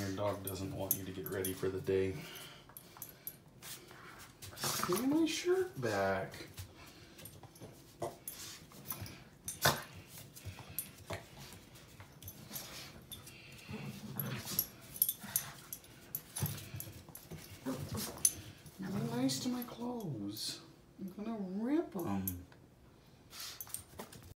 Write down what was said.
your dog doesn't want you to get ready for the day. Give me my shirt back. Be nice to my clothes. I'm gonna rip them.